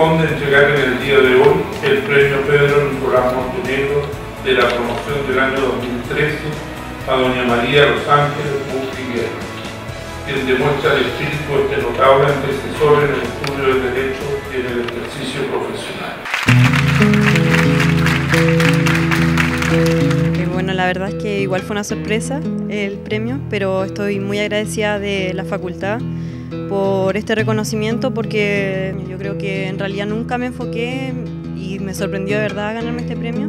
corresponde entregar en el día de hoy el premio Pedro Nicolás Montenegro de la promoción del año 2013 a doña María Los Ángeles Figueroa, quien demuestra el espíritu este notable antecesor en el estudio del derecho y en el ejercicio profesional. Eh, bueno, la verdad es que igual fue una sorpresa el premio, pero estoy muy agradecida de la facultad por este reconocimiento porque yo creo que en realidad nunca me enfoqué y me sorprendió de verdad ganarme este premio.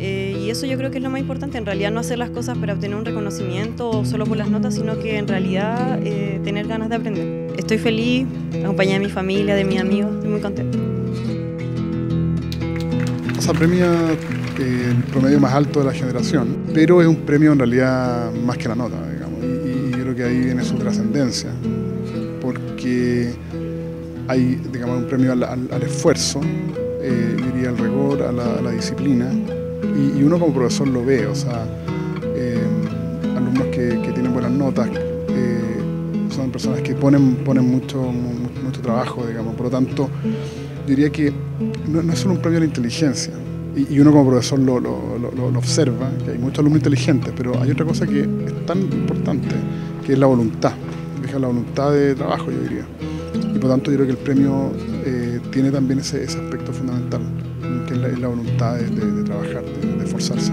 Eh, y eso yo creo que es lo más importante, en realidad no hacer las cosas para obtener un reconocimiento solo por las notas, sino que en realidad eh, tener ganas de aprender. Estoy feliz, acompañada de mi familia, de mis amigos, estoy muy contenta. O sea, premia eh, el promedio más alto de la generación, pero es un premio en realidad más que la nota, digamos, y, y creo que ahí viene su trascendencia porque hay digamos, un premio al, esfuerzo, eh, diría al rigor, a la, disciplina, y, uno como profesor lo ve, o sea, eh, alumnos que, tienen buenas notas, eh, son personas que ponen, ponen mucho, mucho trabajo, digamos, por lo tanto, diría que no, es solo un premio a la inteligencia, y, uno como profesor lo, lo, observa, que hay muchos alumnos inteligentes, pero hay otra cosa que es tan importante, que es la voluntad la voluntad de trabajo, yo diría. Y por tanto yo creo que el premio eh, tiene también ese, aspecto fundamental, que es la, voluntad de, trabajar, de esforzarse.